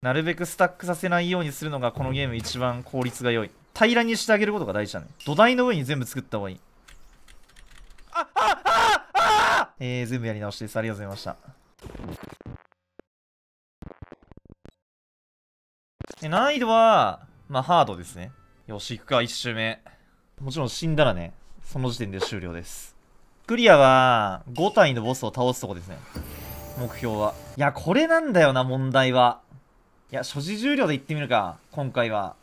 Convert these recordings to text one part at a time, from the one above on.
なるべくスタックさせないようにするのがこのゲーム一番効率が良い。平らにしてあげることが大事だね。土台の上に全部作った方がいい。ああああえー、全部やり直しです。ありがとうございました。え難易度はまあハードですね。よし行くか1周目。もちろん死んだらねその時点で終了です。クリアは5体のボスを倒すとこですね。目標は。いやこれなんだよな問題はいや所持重量でいってみるか今回は。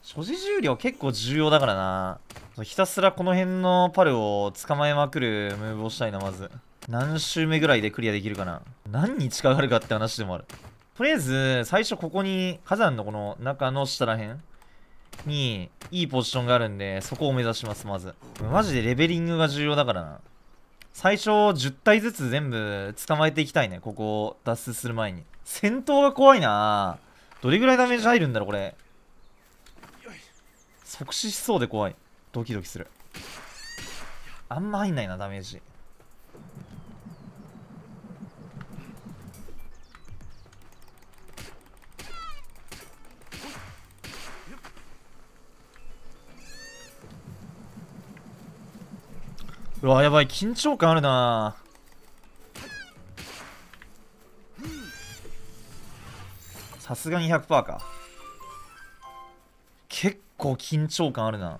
所持重量結構重要だからな。ひたすらこの辺のパルを捕まえまくるムーブをしたいなまず。何周目ぐらいでクリアできるかな。何日かかるかって話でもある。とりあえず最初ここに火山のこの中の下らへんにいいポジションがあるんでそこを目指しますまず。マジでレベリングが重要だからな。最初10体ずつ全部捕まえていきたいねここを脱出する前に。戦闘が怖いな。どれぐらいダメージ入るんだろうこれ。即死しそうで怖い。ドキドキする。あんま入んないなダメージ。うわやばい。緊張感あるな。さすがに100%か。結構緊張感あるな。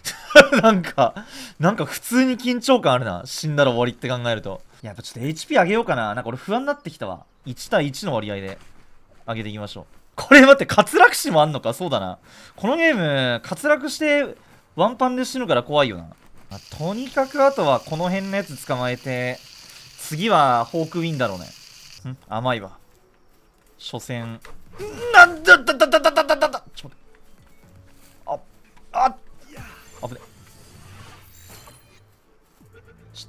なんかなんか普通に緊張感あるな。死んだら終わりって考えると。やっぱちょっと HP 上げようかな。なんか俺不安になってきたわ。1対1の割合で上げていきましょう。これ待って滑落死もあんのか？そうだな。このゲーム滑落してワンパンで死ぬから怖いよな。まあ、とにかくあとはこの辺のやつ捕まえて、次はホークウィンだろうね。ん？甘いわ。所詮。なんだだだだだだだだだちょっとあ、ああぶね。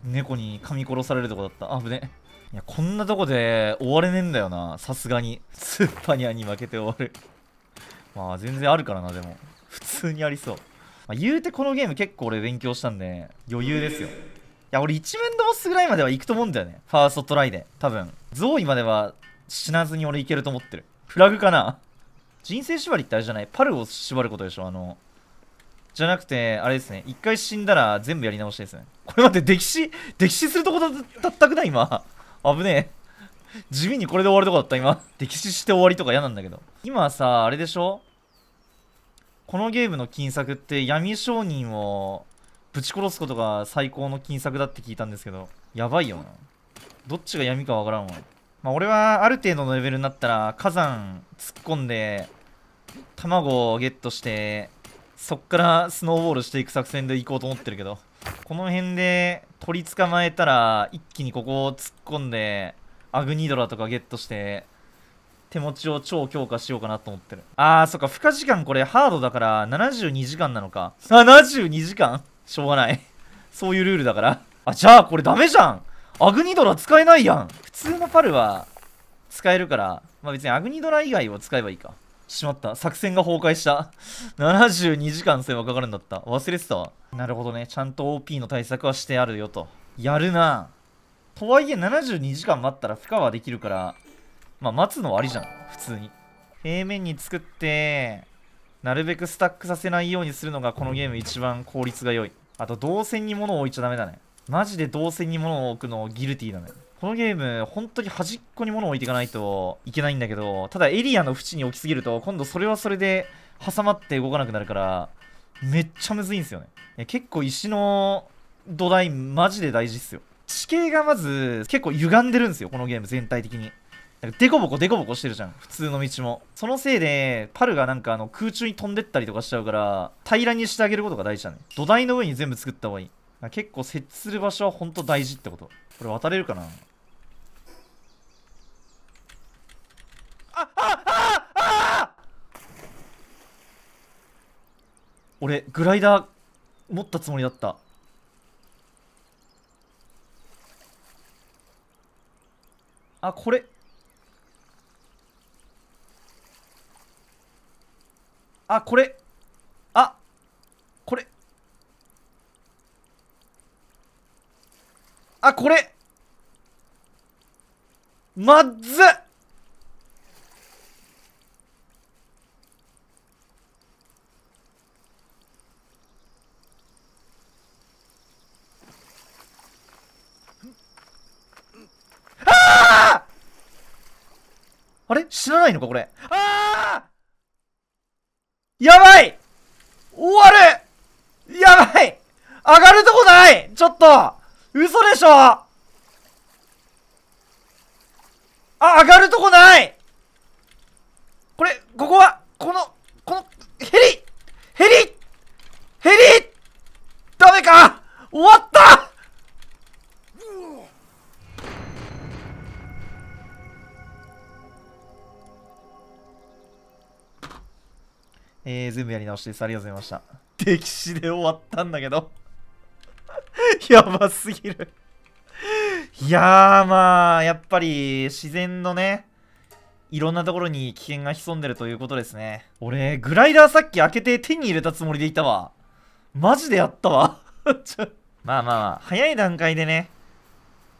猫に噛み殺されるとこだった。あぶね。いや、こんなとこで終われねえんだよな。さすがに。スーパニアに負けて終わる。まあ、全然あるからな、でも。普通にありそう。まあ、言うてこのゲーム結構俺勉強したんで、余裕ですよ。いや、俺一面ドボスぐらいまでは行くと思うんだよね。ファーストトライで。多分。ゾーイまでは死なずに俺いけると思ってる。フラグかな？人生縛りってあれじゃない？パルを縛ることでしょ？あの。じゃなくて、あれですね。一回死んだら全部やり直しですね。これ待って、溺死、溺死するとこだったくない？今。危ねえ。地味にこれで終わるとこだった今。溺死して終わりとか嫌なんだけど。今さ、あれでしょ？このゲームの金策って闇商人をぶち殺すことが最高の金策だって聞いたんですけど、やばいよな。どっちが闇かわからんわ。まあ、俺はある程度のレベルになったら火山突っ込んで、卵をゲットして、そっからスノーボールしていく作戦で行こうと思ってるけど、この辺で鳥捕まえたら一気にここを突っ込んで、アグニドラとかゲットして、手持ちを超強化しようかなと思ってる。あー、そっか、負荷時間これハードだから72時間なのか。72時間？しょうがない。そういうルールだから。あ、じゃあこれダメじゃんアグニドラ使えないやん普通のパルは使えるから、まあ別にアグニドラ以外を使えばいいか。しまった。作戦が崩壊した。72時間戦はかかるんだった。忘れてたわ。なるほどね。ちゃんと OP の対策はしてあるよと。やるなとはいえ72時間待ったら負荷はできるから、まあ、待つのはありじゃん。普通に。平面に作って、なるべくスタックさせないようにするのがこのゲーム一番効率が良い。あと、動線に物を置いちゃダメだね。マジで動線に物を置くのギルティーだね。このゲーム、本当に端っこに物を置いていかないといけないんだけど、ただエリアの縁に置きすぎると、今度それはそれで挟まって動かなくなるから、めっちゃむずいんすよね。結構石の土台、マジで大事っすよ。地形がまず結構歪んでるんですよ、このゲーム全体的に。なんかデコボコデコボコしてるじゃん普通の道もそのせいでパルがなんかあの空中に飛んでったりとかしちゃうから平らにしてあげることが大事だね土台の上に全部作った方がいい結構設置する場所はほんと大事ってこと。これ渡れるかな？ああああ！俺グライダー持ったつもりだった。あこれ。あ、これ。あ、これ。まっ。ずああれ？知らないのかこれ。ああやばい！終わる！やばい！上がるとこない！ちょっと！嘘でしょ？あ、上がるとこないこれ、ここは、この、この、ヘリヘリヘリダメか？終わったえー、全部やり直しです。ありがとうございました。歴史で終わったんだけどやばすぎるいやーまあ、やっぱり自然のね、いろんなところに危険が潜んでるということですね。俺、グライダーさっき開けて手に入れたつもりでいたわ。マジでやったわ。まあまあまあ、早い段階でね、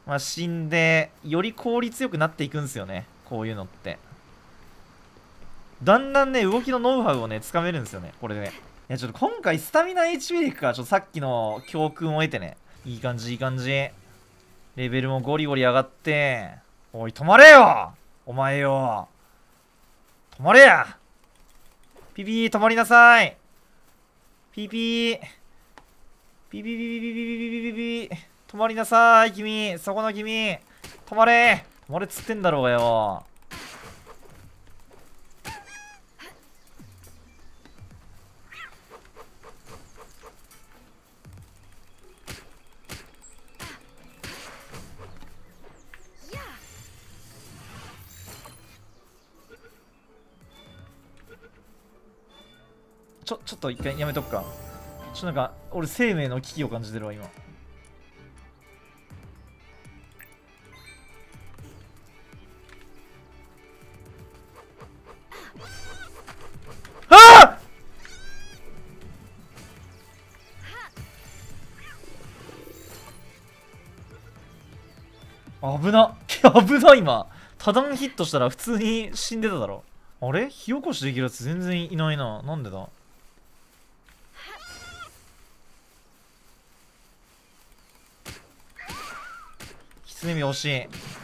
まあ死んで、より効率よくなっていくんですよね。こういうのって。だんだんね、動きのノウハウをね、つかめるんですよね。これで、ね。いや、ちょっと今回スタミナ HP でいくか。ちょっとさっきの教訓を得てね。いい感じ、いい感じ。レベルもゴリゴリ上がって。おい、止まれよお前よ。止まれやピピー、止まりなさいピピー。ピピピピピピピピピピ止まりなさい、君。そこの君。止まれ止まれっつってんだろうがよ。ちょ、ちょっと一回やめとくか。ちょっとなんか、俺生命の危機を感じてるわ、今。危な 危な今。多段ヒットしたら普通に死んでただろ。あれ？火起こしできるやつ全然いないな。なんでだ？狐見惜しい。